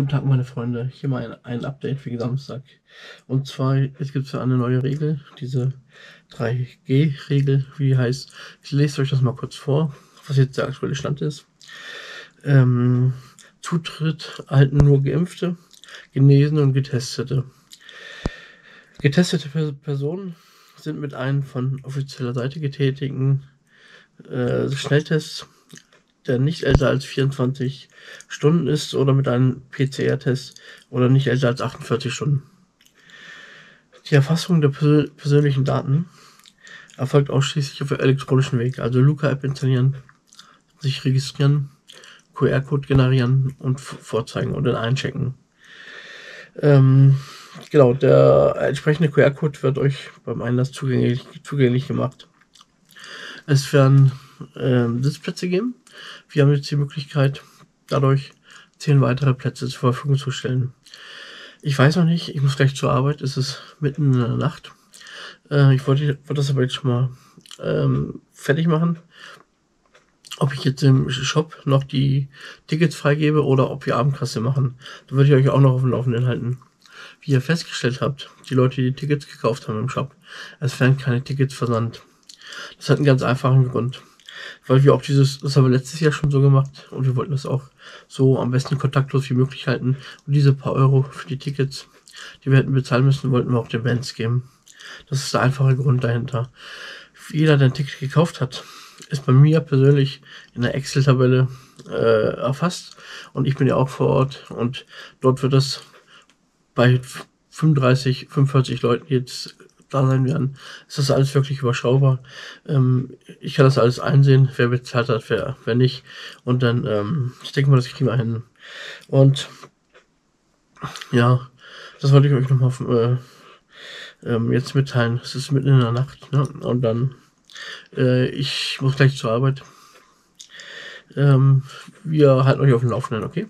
Guten Tag, meine Freunde. Hier mal ein, ein Update für Samstag. Und zwar, es gibt ja eine neue Regel, diese 3G-Regel, wie die heißt. Ich lese euch das mal kurz vor, was jetzt der aktuelle Stand ist. Ähm, Zutritt erhalten nur Geimpfte, Genesene und Getestete. Getestete Personen sind mit einem von offizieller Seite getätigten äh, Schnelltests der nicht älter als 24 Stunden ist oder mit einem PCR-Test oder nicht älter als 48 Stunden. Die Erfassung der persönlichen Daten erfolgt ausschließlich auf elektronischen Weg, also Luca-App installieren, sich registrieren, QR-Code generieren und vorzeigen und dann einchecken. Ähm, genau, der entsprechende QR-Code wird euch beim Einlass zugänglich, zugänglich gemacht. Es werden ähm, Sitzplätze geben. Wir haben jetzt die Möglichkeit, dadurch zehn weitere Plätze zur Verfügung zu stellen. Ich weiß noch nicht, ich muss gleich zur Arbeit, es ist mitten in der Nacht. Äh, ich wollte, wollte das aber jetzt schon mal ähm, fertig machen. Ob ich jetzt im Shop noch die Tickets freigebe oder ob wir Abendkasse machen. Da würde ich euch auch noch auf dem Laufenden halten. Wie ihr festgestellt habt, die Leute, die, die Tickets gekauft haben im Shop, es werden keine Tickets versandt. Das hat einen ganz einfachen Grund weil wir auch dieses, das haben wir letztes Jahr schon so gemacht und wir wollten das auch so am besten kontaktlos wie möglich halten. Und diese paar Euro für die Tickets, die wir hätten bezahlen müssen, wollten wir auch den Bands geben. Das ist der einfache Grund dahinter. Jeder, der ein Ticket gekauft hat, ist bei mir persönlich in der Excel-Tabelle äh, erfasst und ich bin ja auch vor Ort und dort wird das bei 35, 45 Leuten jetzt da sein werden, ist das alles wirklich überschaubar. Ähm, ich kann das alles einsehen, wer bezahlt hat, wer, wer nicht. Und dann, ähm, denke mal, das kriegen wir hin. Und ja, das wollte ich euch nochmal äh, ähm, jetzt mitteilen. Es ist mitten in der Nacht. Ne? Und dann, äh, ich muss gleich zur Arbeit. Ähm, wir halten euch auf dem Laufenden, okay?